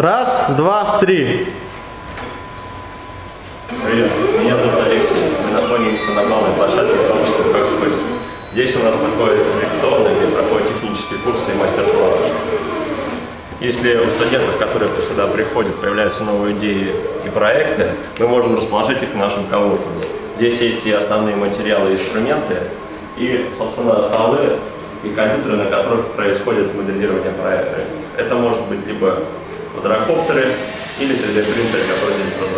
Раз, два, три. Привет, меня зовут Алексей. Мы находимся на главной площадке сообщества Hackspace. Здесь у нас находится лекционная, где проходят технические курсы и мастер-классы. Если у студентов, которые сюда приходят, появляются новые идеи и проекты, мы можем расположить их в нашем коворкинге. Здесь есть и основные материалы и инструменты, и, собственно, столы и компьютеры, на которых происходит моделирование проекта. Это может быть либо квадрокоптеры или 3D принтеры, которые здесь.